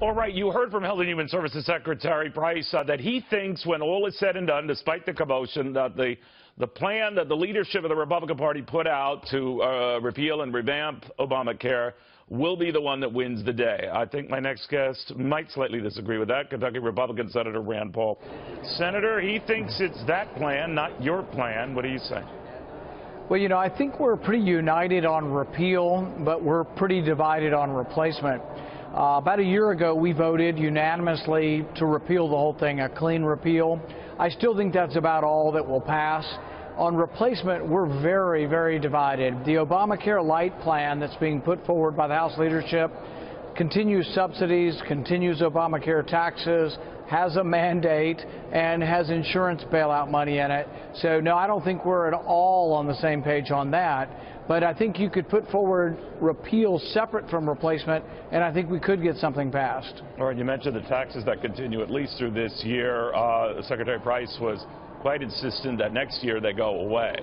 All right, you heard from Health and Human Services Secretary Price uh, that he thinks when all is said and done, despite the commotion, that the, the plan that the leadership of the Republican Party put out to uh, repeal and revamp Obamacare will be the one that wins the day. I think my next guest might slightly disagree with that, Kentucky Republican Senator Rand Paul. Senator, he thinks it's that plan, not your plan. What do you say? Well, you know, I think we're pretty united on repeal, but we're pretty divided on replacement. Uh, about a year ago, we voted unanimously to repeal the whole thing, a clean repeal. I still think that's about all that will pass. On replacement, we're very, very divided. The Obamacare Light plan that's being put forward by the House leadership continues subsidies, continues Obamacare taxes, has a mandate, and has insurance bailout money in it. So, no, I don't think we're at all on the same page on that. But I think you could put forward repeal separate from replacement, and I think we could get something passed. All right, you mentioned the taxes that continue at least through this year. Uh, Secretary Price was quite insistent that next year they go away.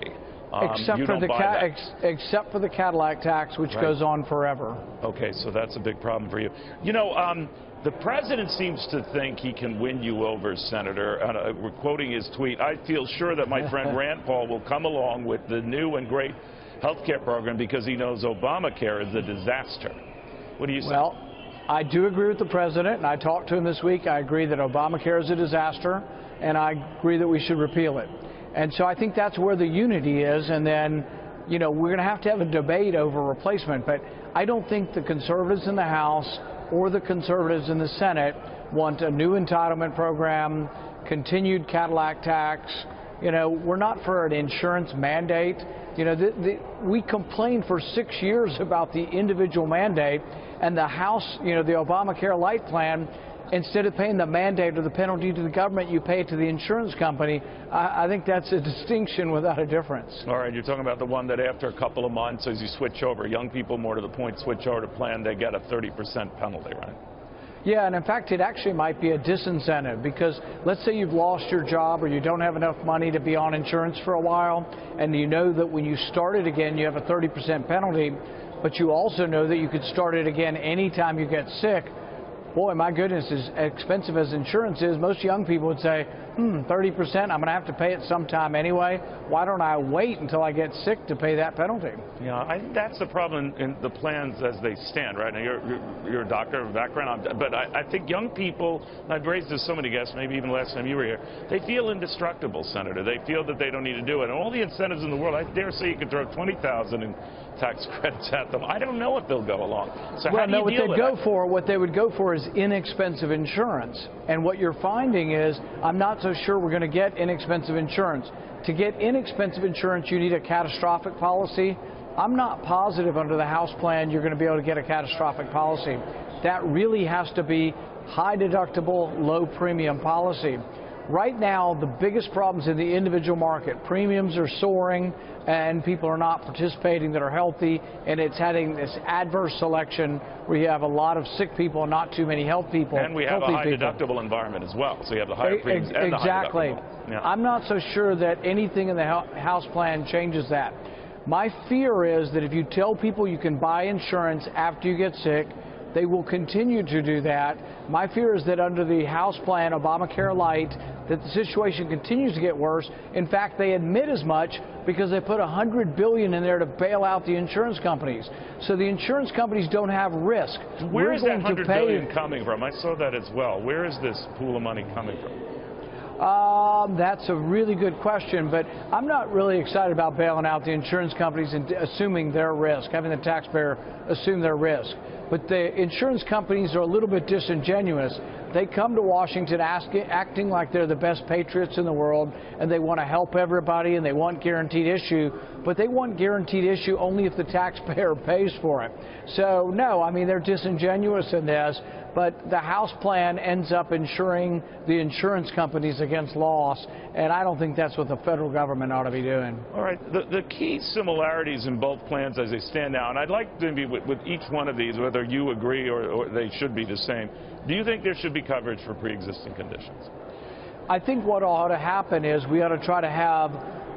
Um, except for the ex except for the Cadillac tax, which right. goes on forever. Okay, so that's a big problem for you. You know, um, the president seems to think he can win you over, Senator. Uh, we're quoting his tweet. I feel sure that my friend Rand Paul will come along with the new and great health care program because he knows Obamacare is a disaster. What do you say? Well, I do agree with the president, and I talked to him this week. I agree that Obamacare is a disaster, and I agree that we should repeal it. And so I think that's where the unity is. And then, you know, we're going to have to have a debate over replacement. But I don't think the conservatives in the House or the conservatives in the Senate want a new entitlement program, continued Cadillac tax. You know, we're not for an insurance mandate. You know, the, the, we complained for six years about the individual mandate, and the House, you know, the Obamacare Light plan instead of paying the mandate or the penalty to the government, you pay it to the insurance company. I, I, think that's a distinction without a difference. All right, you're talking about the one that after a couple of months, as you switch over, young people more to the point switch over to plan, they get a 30% penalty, right? Yeah, and in fact, it actually might be a disincentive because let's say you've lost your job or you don't have enough money to be on insurance for a while, and you know that when you start it again, you have a 30% penalty, but you also know that you could start it again anytime you get sick. Boy, my goodness, as expensive as insurance is, most young people would say, hmm, 30%, I'm going to have to pay it sometime anyway. Why don't I wait until I get sick to pay that penalty? Yeah, I, that's the problem in the plans as they stand, right? Now, you're, you're, you're a doctor of background, but I, I think young people, I've raised this so many guests, maybe even last time you were here, they feel indestructible, Senator. They feel that they don't need to do it. And all the incentives in the world, I dare say you could throw 20000 in tax credits at them. I don't know if they'll go along. So well, how do no, you what deal they go for, what they would go for is inexpensive insurance. And what you're finding is, I'm not so sure we're going to get inexpensive insurance. To get inexpensive insurance, you need a catastrophic policy. I'm not positive under the House plan you're going to be able to get a catastrophic policy. That really has to be high deductible, low premium policy. Right now, the biggest problems in the individual market, premiums are soaring and people are not participating that are healthy, and it's having this adverse selection where you have a lot of sick people and not too many health people. And we have a high people. deductible environment as well, so you have the higher premiums and Exactly. Yeah. I'm not so sure that anything in the House plan changes that. My fear is that if you tell people you can buy insurance after you get sick, they will continue to do that. My fear is that under the House plan, Obamacare Light, that the situation continues to get worse. In fact, they admit as much because they put 100 billion in there to bail out the insurance companies. So the insurance companies don't have risk. Where We're is that 100 billion coming from? I saw that as well. Where is this pool of money coming from? Um, that's a really good question, but I'm not really excited about bailing out the insurance companies and assuming their risk, having the taxpayer assume their risk. But the insurance companies are a little bit disingenuous. They come to Washington acting like they're the best patriots in the world and they want to help everybody and they want guaranteed issue, but they want guaranteed issue only if the taxpayer pays for it. So, no, I mean, they're disingenuous in this, but the House plan ends up insuring the insurance companies against loss, and I don't think that's what the federal government ought to be doing. All right. The, the key similarities in both plans as they stand now, and I'd like to be with, with each one of these, whether you agree or, or they should be the same. Do you think there should be coverage for pre-existing conditions? I think what ought to happen is we ought to try to have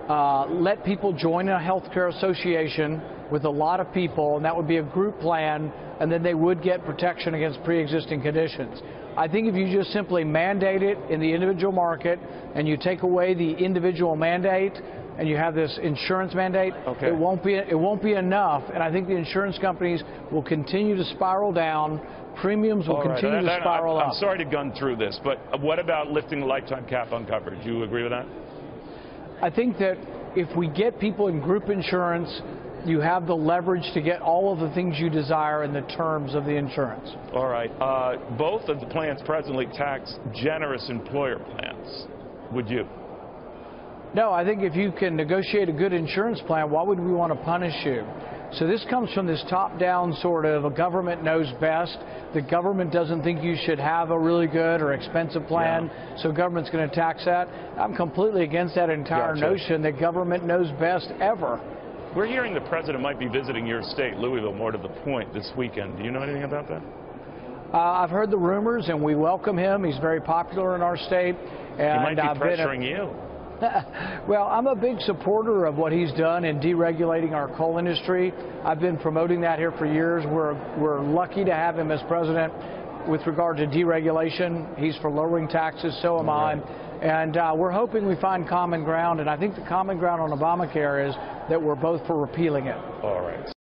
uh, let people join a healthcare association with a lot of people, and that would be a group plan, and then they would get protection against pre-existing conditions. I think if you just simply mandate it in the individual market and you take away the individual mandate and you have this insurance mandate, Okay. it won't be it won't be enough, and I think the insurance companies will continue to spiral down. Premiums will right. continue to spiral I'm, up. I'm sorry to gun through this, but what about lifting the lifetime cap on coverage? Do You agree with that? I think that if we get people in group insurance, you have the leverage to get all of the things you desire in the terms of the insurance. All right. Uh, both of the plans presently tax generous employer plans. Would you? No, I think if you can negotiate a good insurance plan, why would we want to punish you? So this comes from this top-down sort of a government knows best. The government doesn't think you should have a really good or expensive plan, so government's going to tax that. I'm completely against that entire Gotcha. notion that government knows best ever. We're hearing the president might be visiting your state, Louisville, more to the point, this weekend. Do you know anything about that? Uh, I've heard the rumors, and we welcome him. He's very popular in our state. And he might be I've been a- pressuring you. well, I'm a big supporter of what he's done in deregulating our coal industry. I've been promoting that here for years. We're, we're lucky to have him as president with regard to deregulation. He's for lowering taxes, so am I. And uh, we're hoping we find common ground, and I think the common ground on Obamacare is that we're both for repealing it. All right.